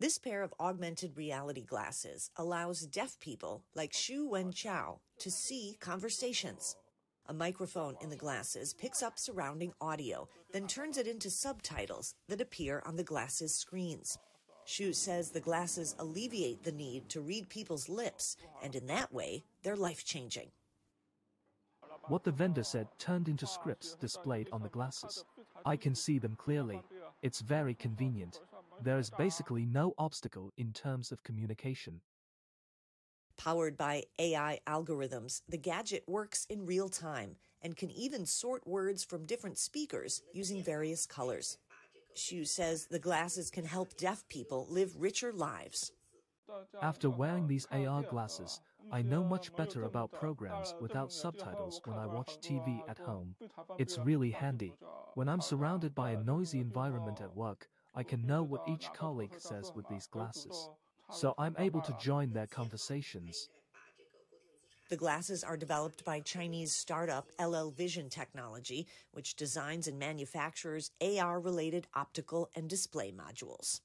This pair of augmented reality glasses allows deaf people like oh, Xu Wen Chao to see conversations. A microphone in the glasses picks up surrounding audio, then turns it into subtitles that appear on the glasses screens. Xu says the glasses alleviate the need to read people's lips, and in that way, they're life changing. What the vendor said turned into scripts displayed on the glasses. I can see them clearly. It's very convenient. There is basically no obstacle in terms of communication. Powered by AI algorithms, the gadget works in real time and can even sort words from different speakers using various colors. Xu says the glasses can help deaf people live richer lives. After wearing these AR glasses, I know much better about programs without subtitles when I watch TV at home. It's really handy. When I'm surrounded by a noisy environment at work, I can know what each colleague says with these glasses. So I'm able to join their conversations. The glasses are developed by Chinese startup LL Vision Technology, which designs and manufactures AR related optical and display modules.